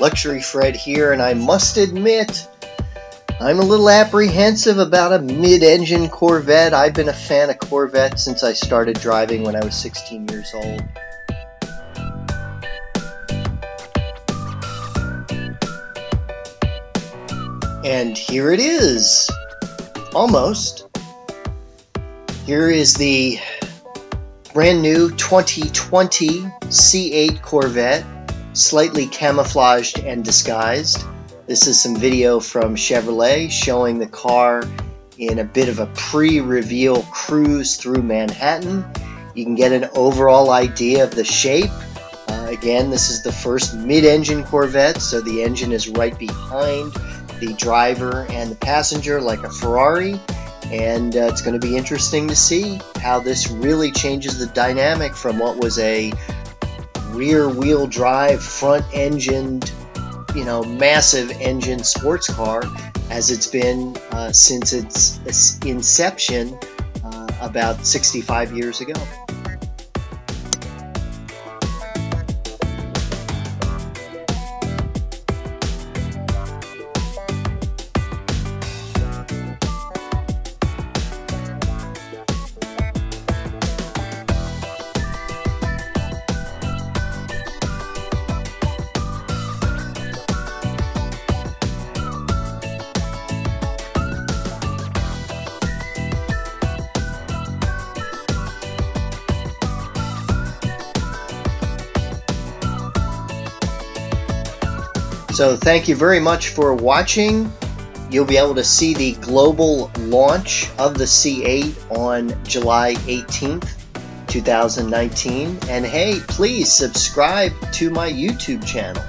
Luxury Fred here, and I must admit, I'm a little apprehensive about a mid-engine Corvette. I've been a fan of Corvette since I started driving when I was 16 years old. And here it is. Almost. Here is the brand new 2020 C8 Corvette, slightly camouflaged and disguised. This is some video from Chevrolet showing the car in a bit of a pre-reveal cruise through Manhattan. You can get an overall idea of the shape. Uh, again, this is the first mid-engine Corvette, so the engine is right behind the driver and the passenger like a Ferrari. And uh, it's going to be interesting to see how this really changes the dynamic from what was a rear wheel drive, front engined, you know, massive engine sports car as it's been uh, since its inception uh, about 65 years ago. So thank you very much for watching. You'll be able to see the global launch of the C8 on July 18th, 2019. And hey, please subscribe to my YouTube channel.